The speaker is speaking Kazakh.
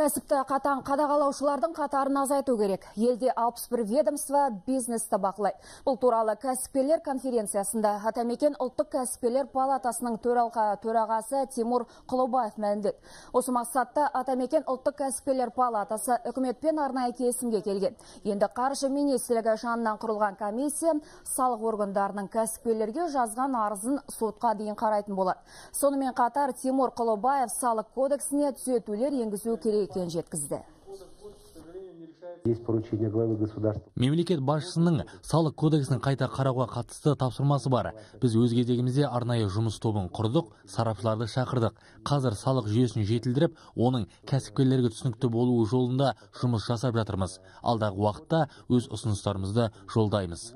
Кәсіпті қатаң қадағалаушылардың қатарын азайту керек. Елде 61 ведомство бизнесті бақылайды. Бұл туралы кәсіпкерлер конференциясында Атамекен ұлттық кәсіпкерлер палатасының төралқа төрағасы Тимур Құлыбаев мәлімдеді. Осы мақсатта Атамекен ұлттық кәсіпкерлер палатасы үкіметпен арнайы келісімге келген. Енді қаржы министрлігі жанынан құрылған комиссия салық органдарының кәсіпкерлерге жазған арызын сотқа дейін қарайтын болады. Сонымен қатар Тимур Құлыбаев салық кодексіне түзетулер енгізу керек екенін жеткізді. Есть поручение главы государства. Мемлекет басшысының салық кодексін қайта қарауға қатысты тапсырмасы бар. Біз өз кезегімізде арнайы жұмыс тобын құрдық, сарапшыларды шақырдық. Қазір салық жүйесін жетілдіріп, оның кәсіпкерлерге түсінікті болуы жолында жұмыс жасап жатырмыз. Алдағы уақытта өз ұсыныстарымызды жолдаймыз.